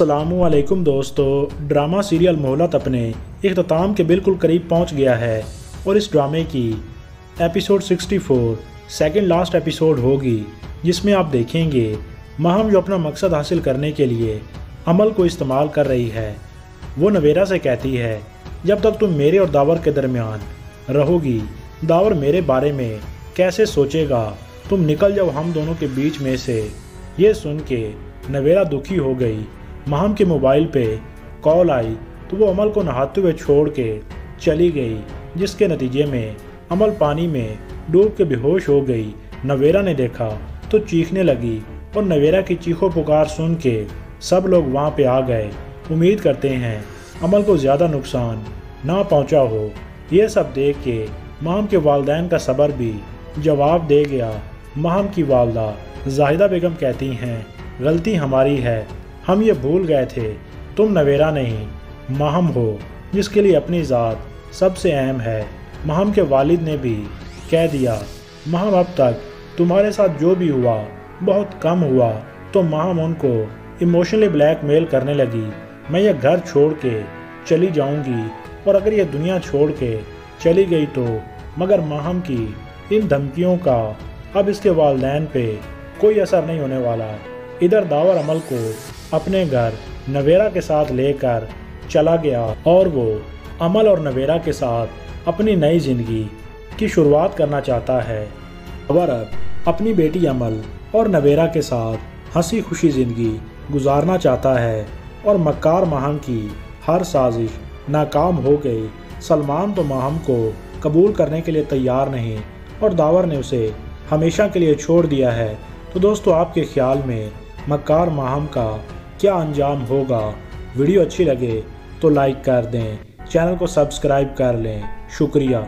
असलकुम दोस्तों। Drama serial मोहलत अपने अख्ताम के बिल्कुल करीब पहुँच गया है और इस ड्रामे की एपिसोड 64 सेकंड लास्ट एपिसोड होगी, जिसमें आप देखेंगे, महम जो अपना मकसद हासिल करने के लिए अमल को इस्तेमाल कर रही है। वो नवेरा से कहती है, जब तक तुम मेरे और दावर के दरमियान रहोगी, दावर मेरे बारे में कैसे सोचेगा? तुम निकल जाओ हम दोनों के बीच में से। ये सुन के नवेरा दुखी हो गई महम के मोबाइल पे कॉल आई तो वो अमल को नहाते हुए छोड़ के चली गई, जिसके नतीजे में अमल पानी में डूब के बेहोश हो गई। नवेरा ने देखा तो चीखने लगी और नवेरा की चीखों पुकार सुन के सब लोग वहाँ पे आ गए। उम्मीद करते हैं अमल को ज़्यादा नुकसान ना पहुँचा हो। यह सब देख के महम के वालदेन का सबर भी जवाब दे गया। महम की वालदा जाहिदा बेगम कहती हैं, गलती हमारी है हम ये भूल गए थे, तुम नवेरा नहीं, महम हो, जिसके लिए अपनी ज़ात सबसे अहम है। महम के वालिद ने भी कह दिया, महम अब तक तुम्हारे साथ जो भी हुआ, बहुत कम हुआ तो महम उनको इमोशनली ब्लैकमेल करने लगी। मैं ये घर छोड़ के चली जाऊँगी, और अगर ये दुनिया छोड़ के चली गई तो मगर महम की इन धमकियों का अब इसके वालदेन पे कोई असर नहीं होने वाला। इधर दावर अमल को अपने घर नवेरा के साथ लेकर चला गया और वो अमल और नवेरा के साथ अपनी नई ज़िंदगी की शुरुआत करना चाहता है। दावर अब अपनी बेटी अमल और नवेरा के साथ हँसी खुशी ज़िंदगी गुजारना चाहता है और मक्कार महम की हर साजिश नाकाम हो गई। सलमान तो माहम को कबूल करने के लिए तैयार नहीं और दावर ने उसे हमेशा के लिए छोड़ दिया है। तो दोस्तों, आपके ख्याल में मक्कार माहम का क्या अंजाम होगा? वीडियो अच्छी लगे तो लाइक कर दें, चैनल को सब्सक्राइब कर लें। शुक्रिया।